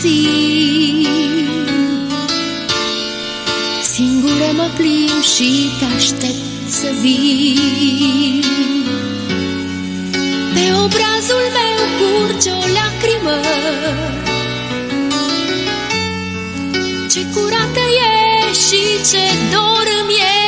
țin Singură mă plim și te aștept să vii Pe obrazul meu curge o lacrimă. Ce curată e și ce dor îmi e.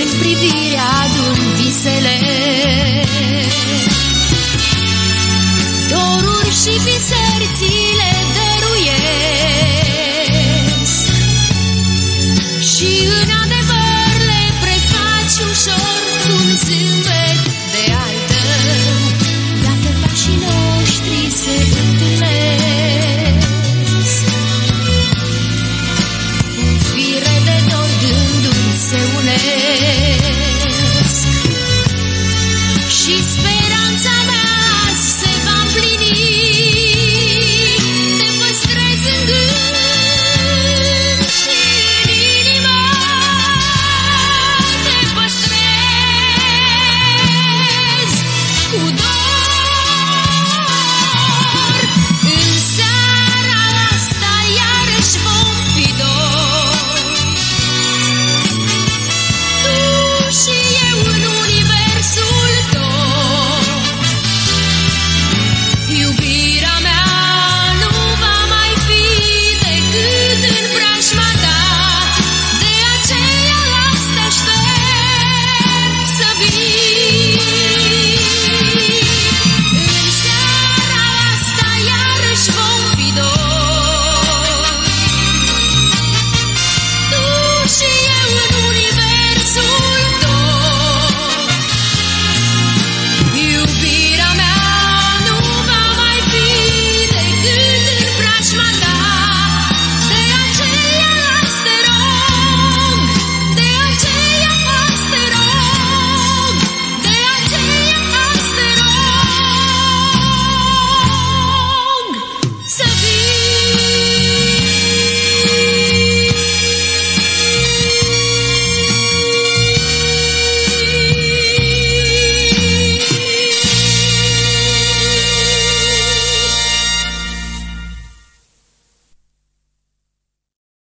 În privirea adun visele.